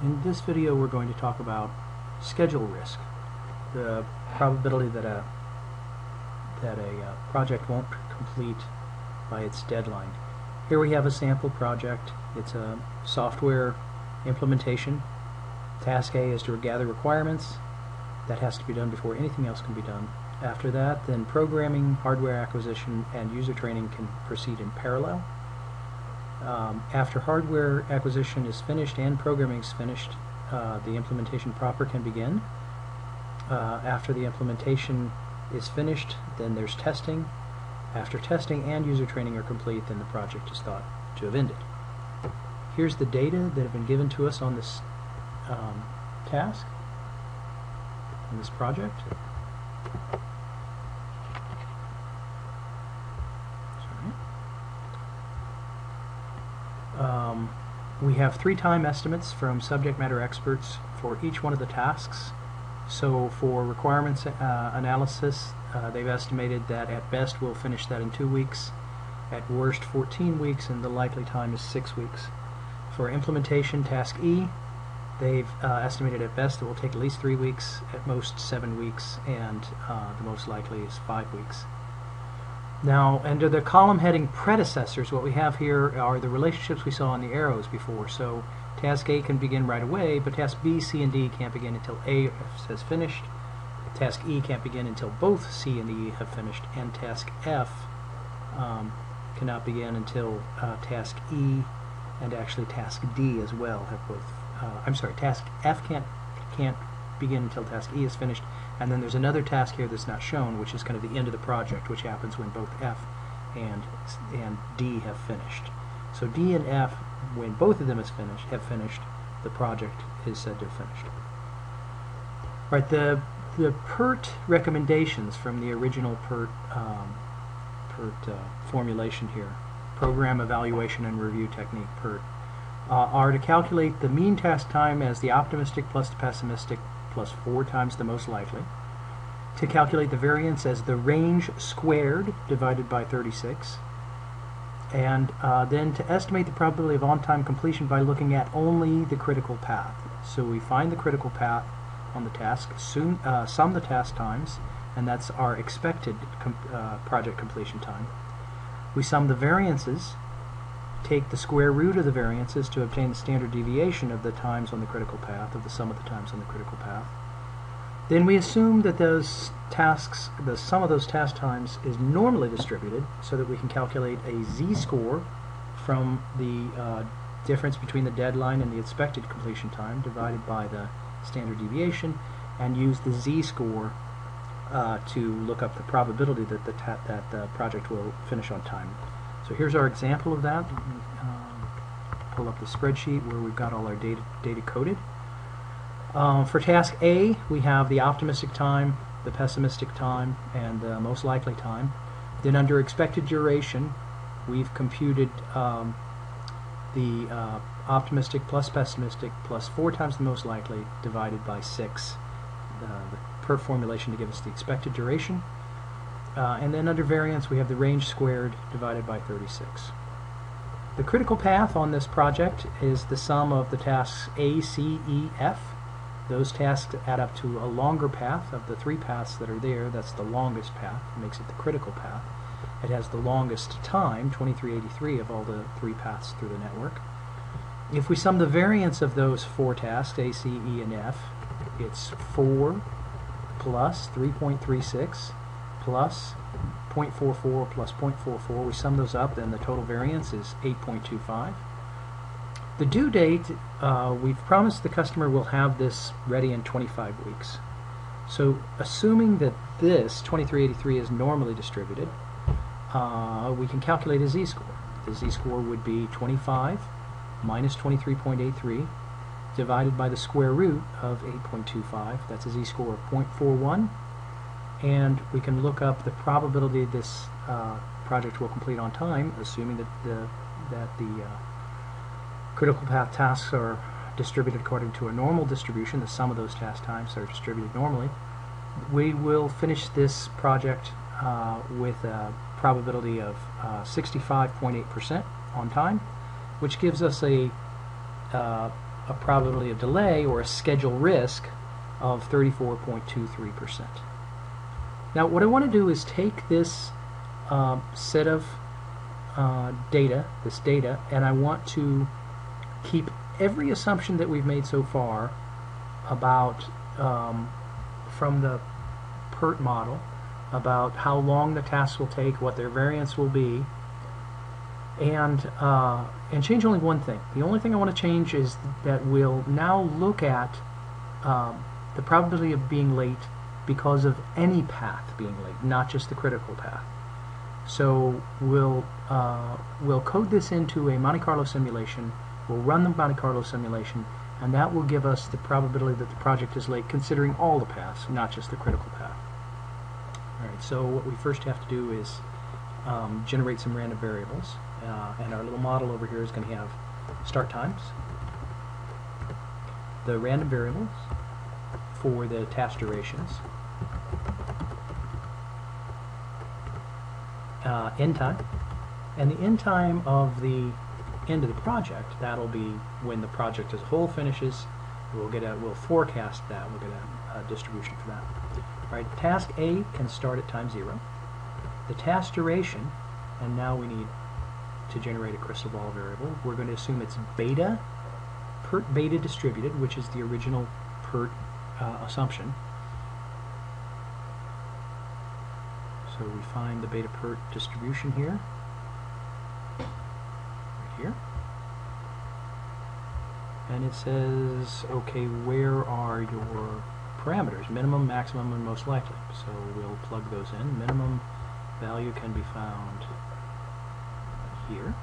In this video we're going to talk about schedule risk, the probability that a that a uh, project won't complete by its deadline. Here we have a sample project. It's a software implementation. Task A is to gather requirements. That has to be done before anything else can be done. After that, then programming, hardware acquisition, and user training can proceed in parallel. Um, after hardware acquisition is finished and programming is finished, uh, the implementation proper can begin. Uh, after the implementation is finished, then there's testing. After testing and user training are complete, then the project is thought to have ended. Here's the data that have been given to us on this um, task, on this project. Um, we have three time estimates from subject matter experts for each one of the tasks. So for requirements uh, analysis, uh, they've estimated that at best we'll finish that in two weeks, at worst 14 weeks, and the likely time is six weeks. For implementation, task E, they've uh, estimated at best it will take at least three weeks, at most seven weeks, and uh, the most likely is five weeks. Now, under the column heading predecessors, what we have here are the relationships we saw in the arrows before. So task A can begin right away, but task B, C, and D can't begin until A says finished. Task E can't begin until both C and E have finished, and task F um, cannot begin until uh, task E and actually task D as well have both. Uh, I'm sorry, task F can't can't begin until task E is finished, and then there's another task here that's not shown, which is kind of the end of the project, which happens when both F and and D have finished. So D and F, when both of them is finished, have finished, the project is said to have finished. All right, the the PERT recommendations from the original PERT um, PERT uh, formulation here, Program Evaluation and Review Technique PERT, uh, are to calculate the mean task time as the optimistic plus the pessimistic plus 4 times the most likely, to calculate the variance as the range squared divided by 36, and uh, then to estimate the probability of on-time completion by looking at only the critical path. So we find the critical path on the task, soon, uh, sum the task times, and that's our expected com uh, project completion time. We sum the variances, take the square root of the variances to obtain the standard deviation of the times on the critical path, of the sum of the times on the critical path. Then we assume that those tasks, the sum of those task times is normally distributed so that we can calculate a z-score from the uh, difference between the deadline and the expected completion time divided by the standard deviation and use the z-score uh, to look up the probability that the that the project will finish on time. So here's our example of that. Um, pull up the spreadsheet where we've got all our data, data coded. Um, for task A, we have the optimistic time, the pessimistic time, and the most likely time. Then under expected duration, we've computed um, the uh, optimistic plus pessimistic plus 4 times the most likely divided by 6, uh, PERT formulation to give us the expected duration. Uh, and then under variance, we have the range squared divided by 36. The critical path on this project is the sum of the tasks A, C, E, F. Those tasks add up to a longer path of the three paths that are there. That's the longest path, makes it the critical path. It has the longest time, 2383 of all the three paths through the network. If we sum the variance of those four tasks, A, C, E, and F, it's 4 plus 3.36 plus 0.44 plus 0.44. We sum those up, then the total variance is 8.25. The due date, uh, we've promised the customer will have this ready in 25 weeks. So assuming that this 2383 is normally distributed, uh, we can calculate a z-score. The z-score would be 25 minus 23.83 divided by the square root of 8.25. That's a z-score of 0.41. And we can look up the probability this uh, project will complete on time, assuming that the, that the uh, critical path tasks are distributed according to a normal distribution. The sum of those task times are distributed normally. We will finish this project uh, with a probability of 65.8% uh, on time, which gives us a uh, a probability of delay or a schedule risk of 34.23%. Now what I want to do is take this uh, set of uh, data, this data, and I want to keep every assumption that we've made so far about um, from the PERT model about how long the tasks will take, what their variance will be, and uh, and change only one thing. The only thing I want to change is that we'll now look at um, the probability of being late because of any path being late, not just the critical path. So we'll uh, we'll code this into a Monte Carlo simulation. We'll run the Monte Carlo simulation, and that will give us the probability that the project is late, considering all the paths, not just the critical path. All right. So what we first have to do is um, generate some random variables, uh, and our little model over here is going to have start times, the random variables for the task durations, uh, end time, and the end time of the end of the project. That'll be when the project as a whole finishes. We'll get a we'll forecast that. We'll get a, a distribution for that. All right, task A can start at time zero. The task duration, and now we need to generate a crystal ball variable. We're going to assume it's beta, PERT beta distributed, which is the original PERT uh, assumption. So we find the beta PERT distribution here, right here. And it says, okay, where are your parameters? Minimum, maximum, and most likely. So we'll plug those in. Minimum value can be found here.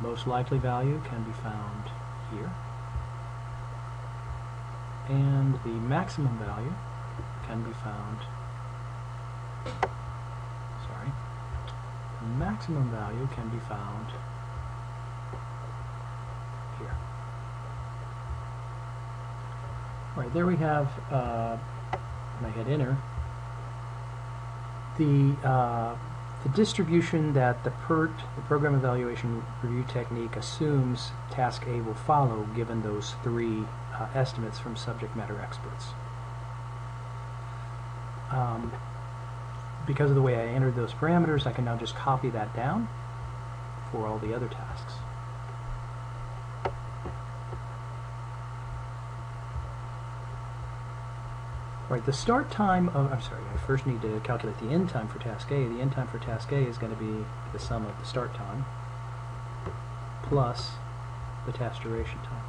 Most likely value can be found here. And the maximum value can be found, sorry, the maximum value can be found here. Alright, there we have, uh, when I hit enter, the, uh, the distribution that the PERT, the Program Evaluation Review Technique, assumes task A will follow given those three uh, estimates from subject matter experts. Um, because of the way I entered those parameters, I can now just copy that down for all the other tasks. Right, the start time of, I'm sorry, I first need to calculate the end time for task A. The end time for task A is going to be the sum of the start time plus the task duration time.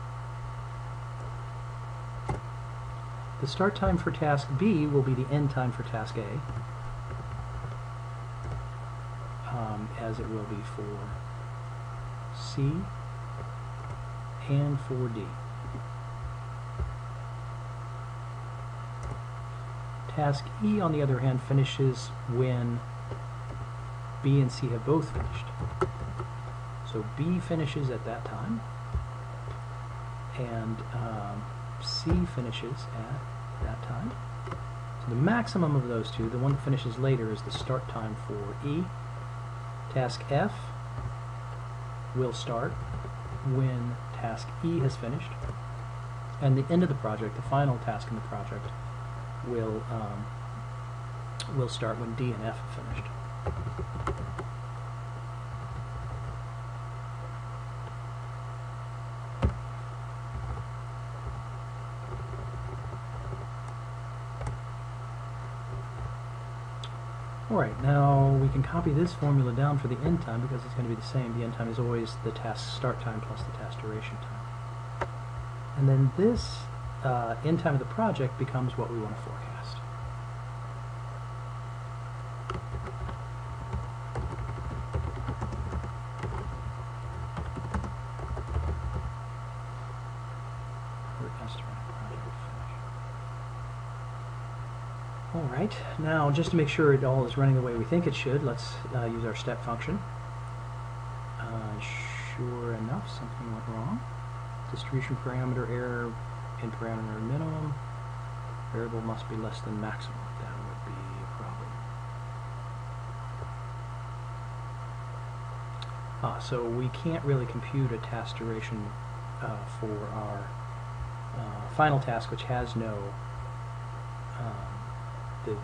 The start time for task B will be the end time for task A, um, as it will be for C and for D. Task E, on the other hand, finishes when B and C have both finished. So B finishes at that time, and um, C finishes at that time. So the maximum of those two, the one that finishes later, is the start time for E. Task F will start when task E has finished, and the end of the project, the final task in the project, will um, will start when D and F have finished. Alright, now we can copy this formula down for the end time because it's going to be the same. The end time is always the task start time plus the task duration time. And then this uh, end time of the project becomes what we want to forecast. Alright, now just to make sure it all is running the way we think it should, let's uh, use our step function. Uh, sure enough, something went wrong. Distribution parameter error in parameter minimum. Variable must be less than maximum. That would be a problem. Uh, so we can't really compute a task duration uh, for our uh, final task, which has no, um, the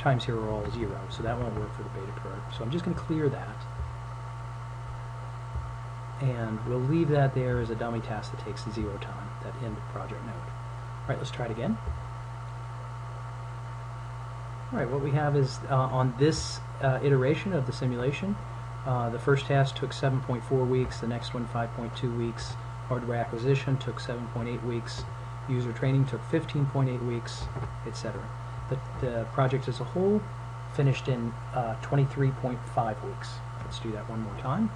times here are all zero, so that won't work for the beta PERT. So I'm just going to clear that. And we'll leave that there as a dummy task that takes zero time, that end project node. All right, let's try it again. All right, what we have is uh, on this uh, iteration of the simulation, uh, the first task took 7.4 weeks, the next one 5.2 weeks, hardware acquisition took 7.8 weeks, user training took 15.8 weeks, etc. The, the project as a whole finished in uh, 23.5 weeks. Let's do that one more time.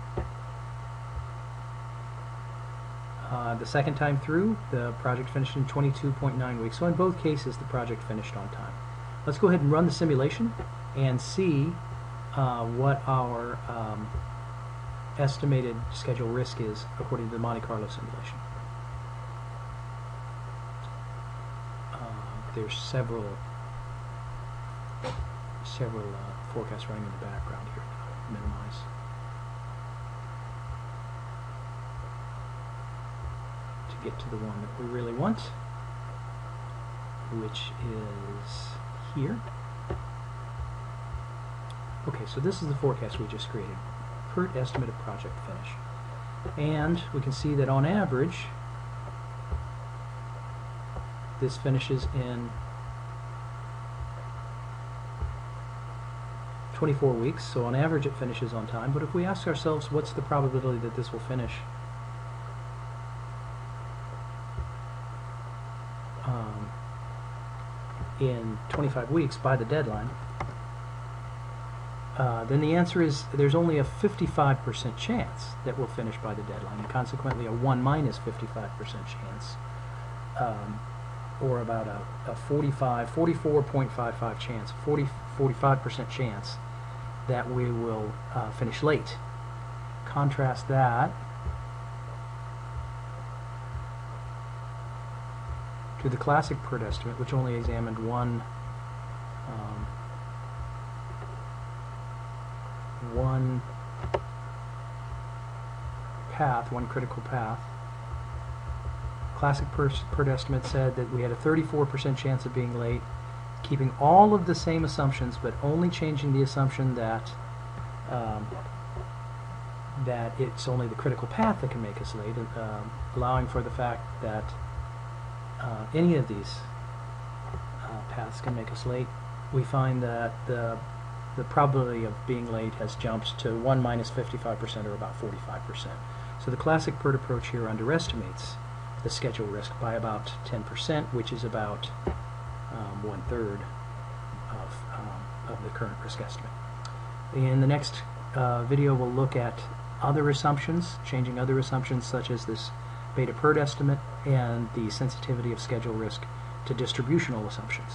Uh, the second time through, the project finished in 22.9 weeks. So in both cases, the project finished on time. Let's go ahead and run the simulation and see uh, what our um, estimated schedule risk is according to the Monte Carlo simulation. Uh, there's several several uh, forecasts running in the background here. Minimize. To get to the one that we really want, which is here. Okay, so this is the forecast we just created. PERT estimate of project finish. And we can see that on average, this finishes in 24 weeks, so on average it finishes on time. But if we ask ourselves what's the probability that this will finish um, in 25 weeks by the deadline, uh, then the answer is there's only a 55% chance that we'll finish by the deadline, and consequently a 1 minus 55% chance, um, or about a, a 45, 44.55 chance, 40, 45% chance that we will uh, finish late. Contrast that to the classic PERT estimate, which only examined one um, one path, one critical path. Classic PERT estimate said that we had a 34% chance of being late, keeping all of the same assumptions, but only changing the assumption that um, that it's only the critical path that can make us late, um, allowing for the fact that uh, any of these uh, paths can make us late. We find that the the probability of being late has jumped to 1 minus 55% or about 45%. So the classic PERT approach here underestimates the schedule risk by about 10%, which is about um, one third of, um, of the current risk estimate. In the next uh, video, we'll look at other assumptions, changing other assumptions such as this beta PERT estimate and the sensitivity of schedule risk to distributional assumptions.